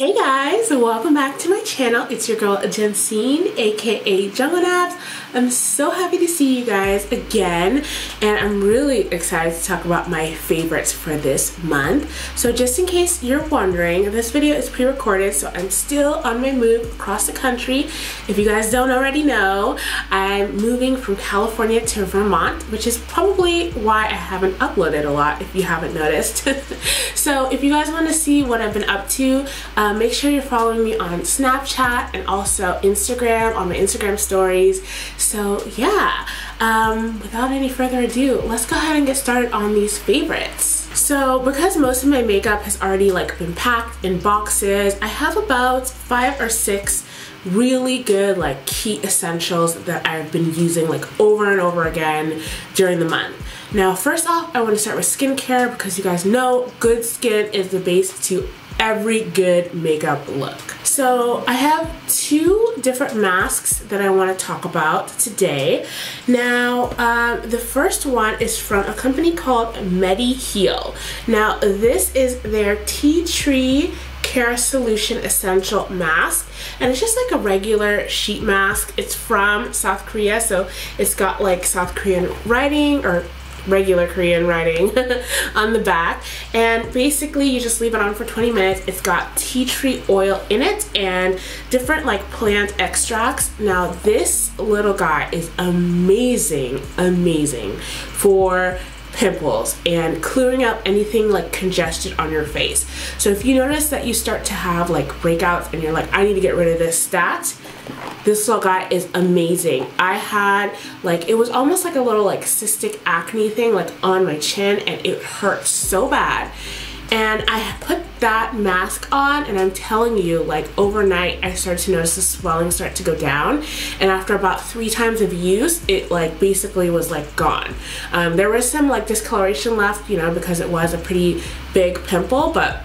Hey guys, welcome back to my channel. It's your girl Jensine, aka Jungle Naps. I'm so happy to see you guys again and I'm really excited to talk about my favorites for this month. So just in case you're wondering, this video is pre-recorded so I'm still on my move across the country. If you guys don't already know, I'm moving from California to Vermont, which is probably why I haven't uploaded a lot if you haven't noticed. so if you guys want to see what I've been up to, um, um, make sure you're following me on Snapchat and also Instagram on my Instagram stories. So yeah, um, without any further ado, let's go ahead and get started on these favorites. So because most of my makeup has already like been packed in boxes, I have about five or six really good like key essentials that I've been using like over and over again during the month. Now first off I want to start with skincare because you guys know good skin is the base to every good makeup look. So I have two different masks that I want to talk about today. Now um, the first one is from a company called MediHeal. Now this is their tea tree care solution essential mask and it's just like a regular sheet mask it's from South Korea so it's got like South Korean writing or regular Korean writing on the back. And basically you just leave it on for 20 minutes. It's got tea tree oil in it and different like plant extracts. Now this little guy is amazing amazing for pimples and clearing up anything like congested on your face so if you notice that you start to have like breakouts and you're like I need to get rid of this stat this little guy is amazing. I had like, it was almost like a little like cystic acne thing like on my chin and it hurt so bad. And I put that mask on and I'm telling you like overnight I started to notice the swelling start to go down and after about three times of use it like basically was like gone. Um, there was some like discoloration left you know because it was a pretty big pimple but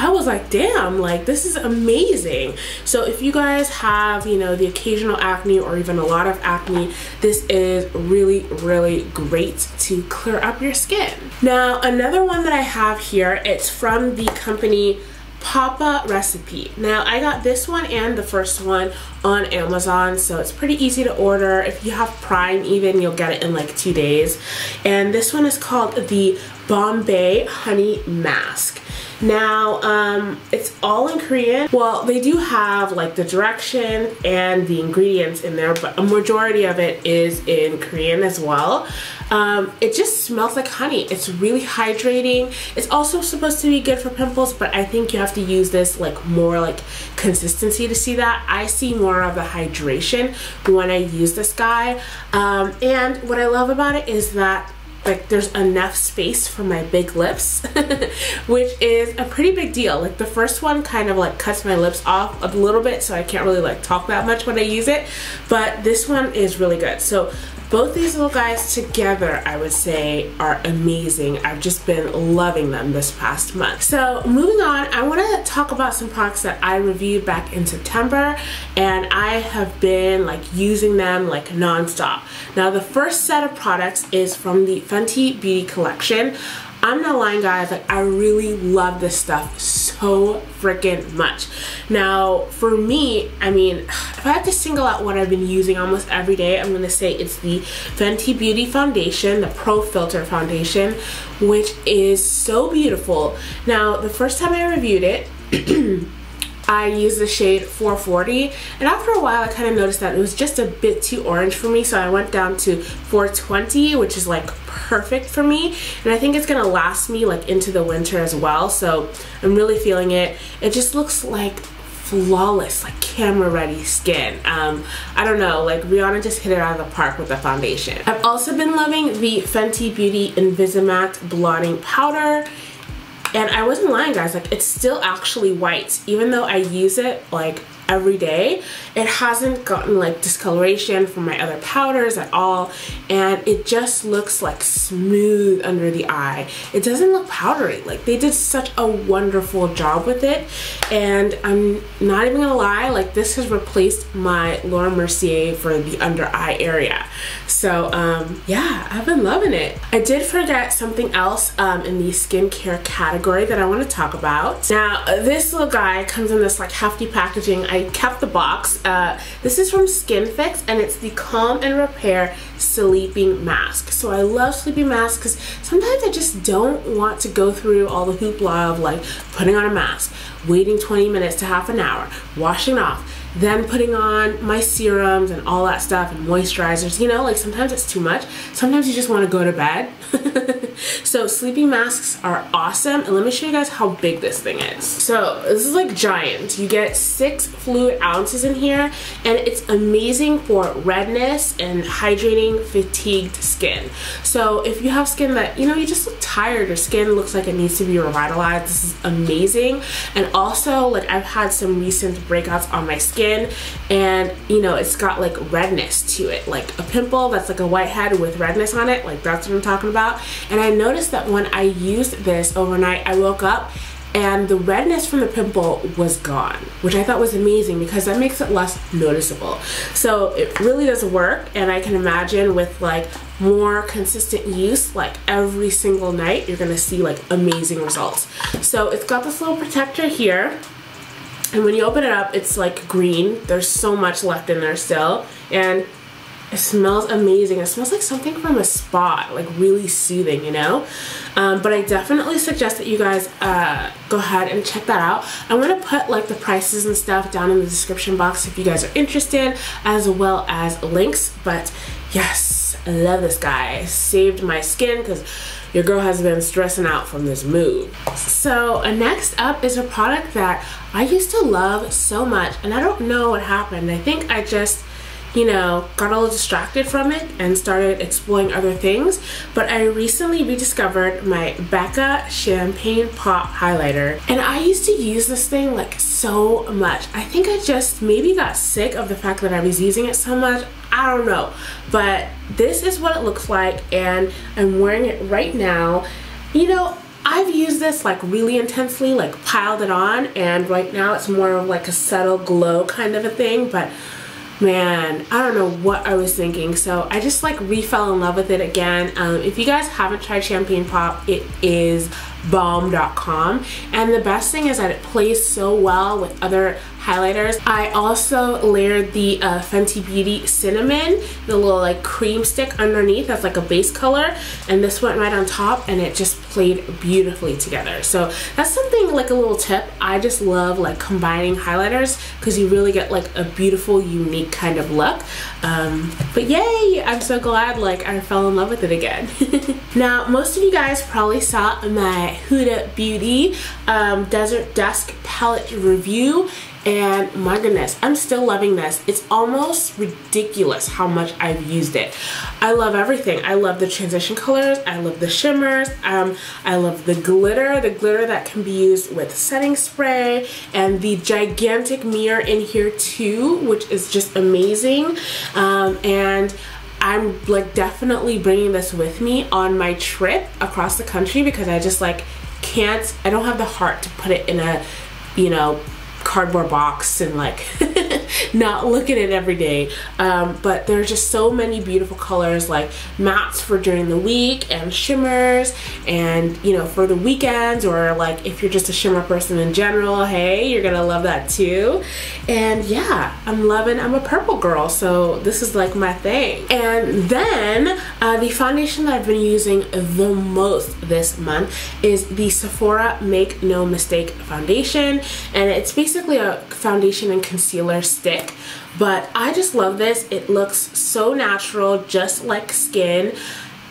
I was like, damn, like this is amazing. So if you guys have, you know, the occasional acne or even a lot of acne, this is really, really great to clear up your skin. Now, another one that I have here, it's from the company Papa Recipe. Now I got this one and the first one on Amazon so it's pretty easy to order. If you have Prime even you'll get it in like two days. And this one is called the Bombee Honey Mask. Now, um, it's all in Korean. Well, they do have like the direction and the ingredients in there, but a majority of it is in Korean as well. Um, it just smells like honey. It's really hydrating. It's also supposed to be good for pimples, but I think you have to use this like more like consistency to see that. I see more of the hydration when I use this guy. Um, and what I love about it is that like there's enough space for my big lips which is a pretty big deal. Like the first one kind of like cuts my lips off a little bit so I can't really like talk that much when I use it but this one is really good. So both these little guys together, I would say, are amazing. I've just been loving them this past month. So moving on, I want to talk about some products that I reviewed back in September and I have been like using them like nonstop. Now the first set of products is from the Fenty Beauty collection. I'm not lying guys, like I really love this stuff so freaking much. Now for me, I mean, if I had to single out what I've been using almost every day, I'm gonna say it's the Fenty Beauty Foundation, the Pro Filter Foundation, which is so beautiful. Now the first time I reviewed it, I used the shade 440 and after a while I kind of noticed that it was just a bit too orange for me so I went down to 420 which is like perfect for me and I think it's gonna last me like into the winter as well so I'm really feeling it. It just looks like flawless like camera ready skin. Um i don't know like rihanna just hit it out of the park with the foundation. I've also been loving the fenty beauty invisimatte blotting powder and I wasn't lying guys, like it's still actually white. Even though I use it like every day. It hasn't gotten like discoloration from my other powders at all and it just looks like smooth under the eye. It doesn't look powdery. Like they did such a wonderful job with it and I'm not even gonna lie, like this has replaced my Laura Mercier for the under eye area. So um, yeah, I've been loving it. I did forget something else um, in the skincare category that I want to talk about. Now this little guy comes in this like hefty packaging. I kept the box. Uh, this is from Skinfix and it's the Calm and Repair Sleeping Mask. So I love sleeping masks because sometimes I just don't want to go through all the hoopla of like putting on a mask, waiting 20 minutes to half an hour, washing off, then putting on my serums and all that stuff and moisturizers you know like sometimes it's too much. Sometimes you just want to go to bed. So sleeping masks are awesome and let me show you guys how big this thing is. So this is like giant. You get six fluid ounces in here and it's amazing for redness and hydrating fatigued skin. So if you have skin that you know you just look tired your skin looks like it needs to be revitalized this is amazing. And also like I've had some recent breakouts on my skin skin and you know it's got like redness to it like a pimple that's like a whitehead with redness on it like that's what I'm talking about. And I noticed that when I used this overnight I woke up and the redness from the pimple was gone which I thought was amazing because that makes it less noticeable. So it really does work and I can imagine with like more consistent use like every single night you're gonna see like amazing results. So it's got this little protector here and when you open it up, it's like green. There's so much left in there still. And it smells amazing. It smells like something from a spa, like really soothing, you know? Um, but I definitely suggest that you guys uh, go ahead and check that out. I'm gonna put like the prices and stuff down in the description box if you guys are interested, as well as links. But yes, I love this guy. Saved my skin because your girl has been stressing out from this move. So uh, next up is a product that I used to love so much and I don't know what happened. I think I just you know, got a little distracted from it and started exploring other things. But I recently rediscovered my Becca Champagne Pop Highlighter. And I used to use this thing like so much. I think I just maybe got sick of the fact that I was using it so much. I don't know. But this is what it looks like and I'm wearing it right now. You know, I've used this like really intensely, like piled it on, and right now it's more of like a subtle glow kind of a thing, but man, I don't know what I was thinking. So I just like re-fell in love with it again. Um, if you guys haven't tried Champagne Pop, it is balm.com and the best thing is that it plays so well with other highlighters. I also layered the uh, Fenty Beauty Sinamon, the little like cream stick underneath that's like a base color and this went right on top and it just played beautifully together. So that's something like a little tip. I just love like combining highlighters because you really get like a beautiful unique kind of look. Um, but yay, I'm so glad like I fell in love with it again. now most of you guys probably saw my Huda Beauty um, Desert Dusk palette review and my goodness i'm still loving this. It's almost ridiculous how much i've used it. I love everything. I love the transition colors. I love the shimmers. Um, i love the glitter the glitter that can be used with setting spray and the gigantic mirror in here too which is just amazing. Um, and I'm like definitely bringing this with me on my trip across the country because I just like can't I don't have the heart to put it in a you know cardboard box and like not look at it every day. Um, but there's just so many beautiful colors like mattes for during the week and shimmers and you know for the weekends or like if you're just a shimmer person in general hey you're gonna love that too. And yeah I'm loving I'm a purple girl so this is like my thing. And then uh, the foundation that I've been using the most this month is the Sephora Make No Mistake foundation. And it's basically basically a foundation and concealer stick but I just love this. It looks so natural just like skin.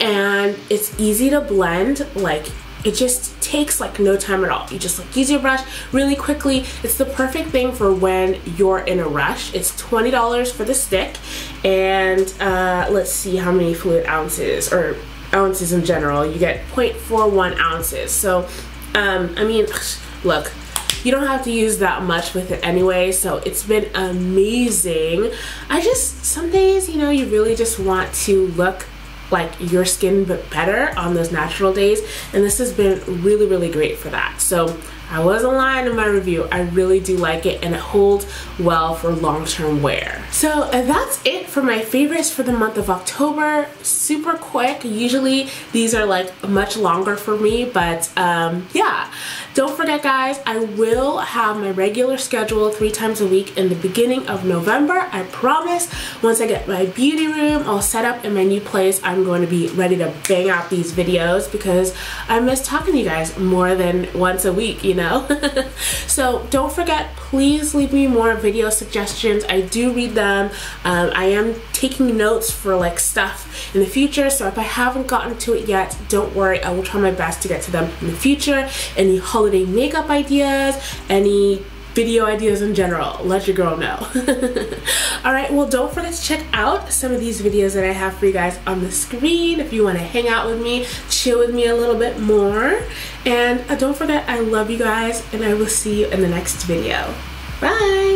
And it's easy to blend. Like it just takes like no time at all. You just like use your brush really quickly. It's the perfect thing for when you're in a rush. It's $20 for the stick. And uh, let's see how many fluid ounces or ounces in general. You get 0.41 ounces. So um, I mean look you don't have to use that much with it anyway so it's been amazing I just some days you know you really just want to look like your skin but better on those natural days and this has been really really great for that so I wasn't lying in my review. I really do like it and it holds well for long-term wear. So that's it for my favorites for the month of October. Super quick. Usually these are like much longer for me, but um, yeah. Don't forget guys, I will have my regular schedule three times a week in the beginning of November. I promise. Once I get my beauty room all set up in my new place, I'm going to be ready to bang out these videos because I miss talking to you guys more than once a week, you know? so don't forget, please leave me more video suggestions. I do read them. Um, I am taking notes for like stuff in the future. So if I haven't gotten to it yet, don't worry. I will try my best to get to them in the future. Any holiday makeup ideas, any video ideas in general, let your girl know. Alright, well don't forget to check out some of these videos that I have for you guys on the screen if you want to hang out with me, chill with me a little bit more. And uh, don't forget, I love you guys and I will see you in the next video. Bye!